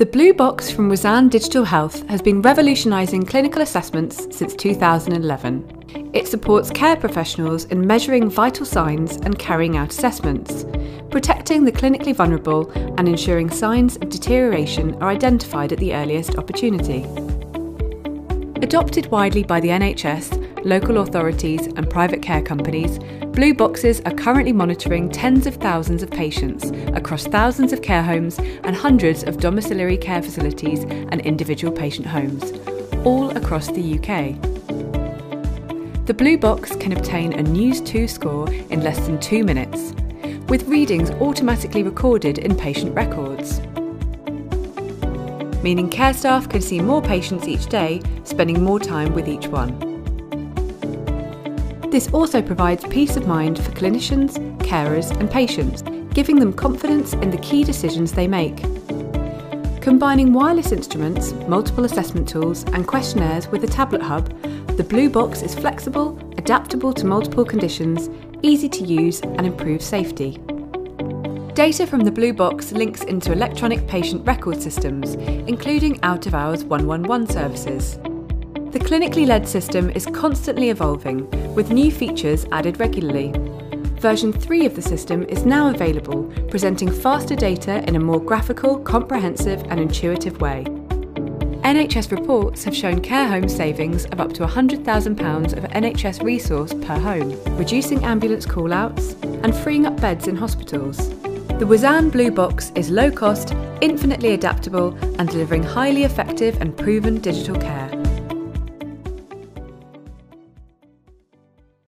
The Blue Box from Whzan Digital Health has been revolutionising clinical assessments since 2011. It supports care professionals in measuring vital signs and carrying out assessments, protecting the clinically vulnerable and ensuring signs of deterioration are identified at the earliest opportunity. Adopted widely by the NHS, local authorities, and private care companies, Blue Boxes are currently monitoring tens of thousands of patients across thousands of care homes and hundreds of domiciliary care facilities and individual patient homes, all across the UK. The Blue Box can obtain a NEWS 2 score in less than two minutes, with readings automatically recorded in patient records meaning care staff can see more patients each day, spending more time with each one. This also provides peace of mind for clinicians, carers, and patients, giving them confidence in the key decisions they make. Combining wireless instruments, multiple assessment tools, and questionnaires with a tablet hub, the Blue Box is flexible, adaptable to multiple conditions, easy to use, and improves safety. Data from the Blue Box links into electronic patient record systems, including out of hours 111 services. The clinically led system is constantly evolving, with new features added regularly. Version 3 of the system is now available, presenting faster data in a more graphical, comprehensive, and intuitive way. NHS reports have shown care home savings of up to £100,000 of NHS resource per home, reducing ambulance call outs and freeing up beds in hospitals. The Whzan Blue Box is low cost, infinitely adaptable, and delivering highly effective and proven digital care.